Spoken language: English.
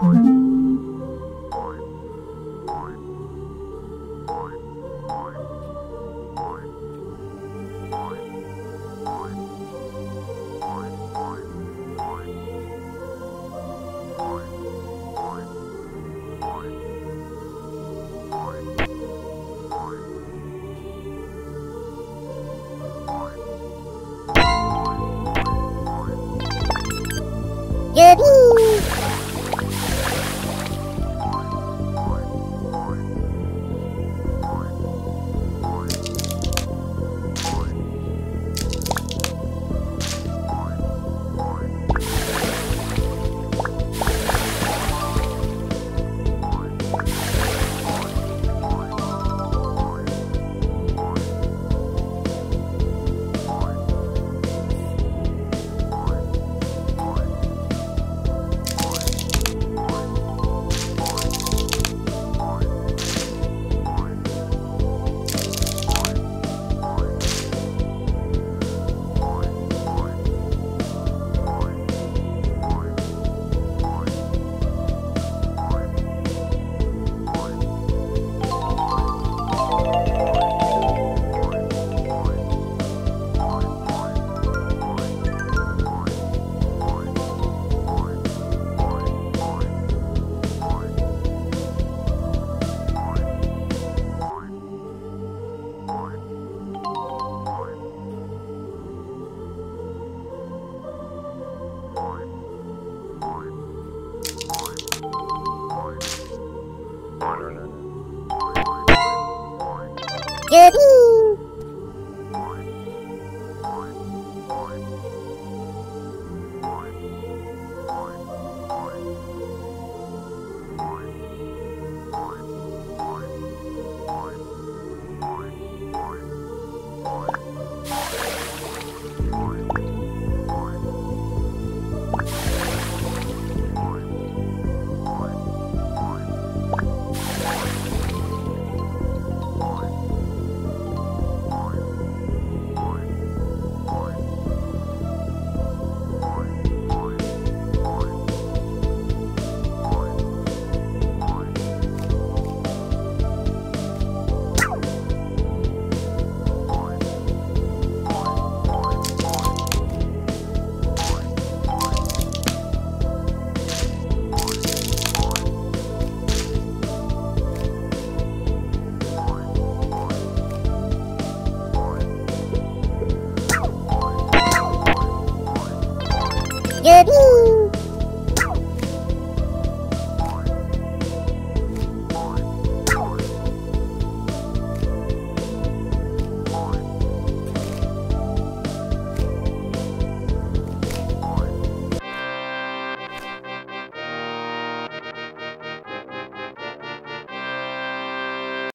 Goodie! Goodie!